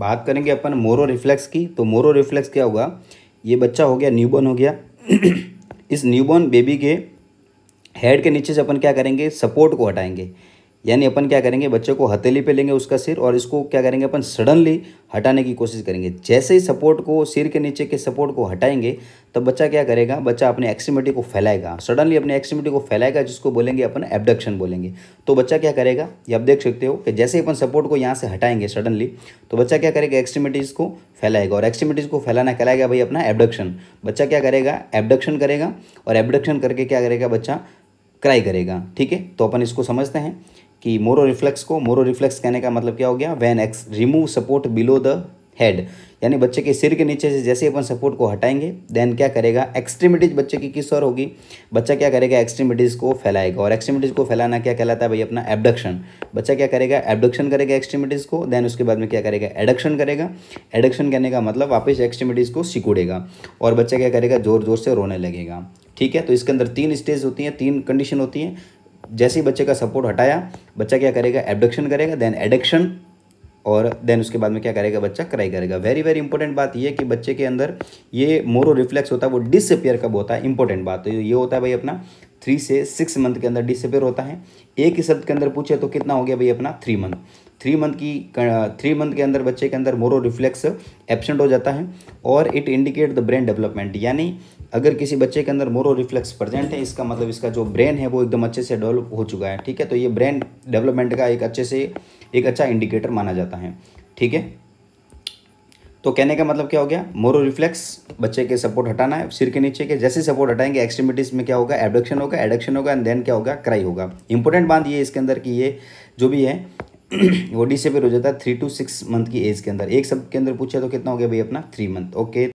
बात करेंगे अपन Moro reflex की। तो मोरो रिफ्लेक्स क्या होगा? ये बच्चा हो गया न्यूबॉर्न हो गया। इस न्यूबॉर्न बेबी के हेड के नीचे से अपन क्या करेंगे? सपोर्ट को हटाएँगे। यानी अपन क्या करेंगे, बच्चे को हथेली पे लेंगे उसका सिर और इसको क्या करेंगे, अपन सडनली हटाने की कोशिश करेंगे। जैसे ही सपोर्ट को, सिर के नीचे के सपोर्ट को हटाएँगे, तब बच्चा क्या करेगा, बच्चा अपने एक्सट्रीमिटी को फैलाएगा। सडनली अपने एक्सट्रीमिटी को फैलाएगा, जिसको बोलेंगे अपन एबडक्शन बोलेंगे। तो बच्चा क्या करेगा, ये आप देख सकते हो कि जैसे ही अपन सपोर्ट को यहाँ से हटाएँगे सडनली तो बच्चा क्या करेगा एक्सट्रीमिटीज़ को फैलाएगा और एक्सट्रीमिटीज़ को फैलाना कहलाएगा भाई अपना एबडक्शन। बच्चा क्या करेगा, एबडक्शन करेगा और एबडक्शन करके क्या करेगा बच्चा, क्राई करेगा। ठीक है? तो अपन इसको समझते हैं। कि मोरो रिफ्लेक्स को मोरो रिफ्लेक्स कहने का मतलब क्या हो गया? When x remove support below the head यानी बच्चे के सिर के नीचे से जैसे अपन सपोर्ट को हटाएँगे देन क्या करेगा? एक्सट्रीमिटीज बच्चे की किस और होगी? बच्चा क्या करेगा? एक्सट्रीमिटीज़ को फैलाएगा। और एक्सट्रीमिटीज़ को फैलाना क्या कहलाता है भाई? अपना एबडक्शन बच्चा क्या करेगा? एबडक्शन करेगा एक्सट्रीमिटीज़ को देन उसके बाद में क्या करेगा? एडक्शन करेगा। एडक्शन करने का मतलब वापस एक्सट्रीमिटीज़ को सिकुड़ेगा। और बच्चा क्या करेगा? ज़ोर ज़ोर से रोने लगेगा। ठीक है? तो इसके अंदर तीन स्टेज होती हैं, तीन कंडीशन होती हैं। जैसे ही बच्चे का सपोर्ट हटाया, बच्चा क्या करेगा? एबडक्शन करेगा देन एडक्शन और देन उसके बाद में क्या करेगा? बच्चा क्राई करेगा। वेरी वेरी इंपॉर्टेंट बात ये कि बच्चे के अंदर ये मोरो रिफ्लेक्स होता है, वो डिसअपियर कब होता है? इंपॉर्टेंट बात। तो ये होता है भाई अपना थ्री से सिक्स मंथ के अंदर डिसअपियर होता है। एक ही शब्द के अंदर पूछे तो कितना हो गया भाई अपना? थ्री मंथ थ्री मंथ की थ्री मंथ के अंदर बच्चे के अंदर मोरो रिफ्लेक्स एबसेंट हो जाता है और it indicate the brain development यानी अगर किसी बच्चे के अंदर मोरो रिफ्लेक्स प्रेजेंट है, इसका मतलब इसका जो ब्रेन है, वो एकदम अच्छे से डेवलप हो चुका है, ठीक है? तो ये ब्रेन डेवलपमेंट का एक अच्छे से, एक अच्छा इंडिकेटर माना जाता है, ठीक है? तो कहने का मतलब क्या हो गया? मोरो रिफ्लेक्स बच्चे के सपोर्ट हटाना है, सिर के नीचे के जैसे सपोर्ट हटाएँगे एक्सट्रीमिटीज में क्या होगा? एडक्शन होगा एडक्शन होगा एंड देन क्या होगा? क्राई होगा। इंपॉर्टेंट बात ये इसके अंदर कि ये जो भी है वो डिसेबल हो जाता है थ्री टू सिक्स मंथ की एज के अंदर। एक सब के अंदर पूछा तो कितना हो गया भाई अपना? Three month okay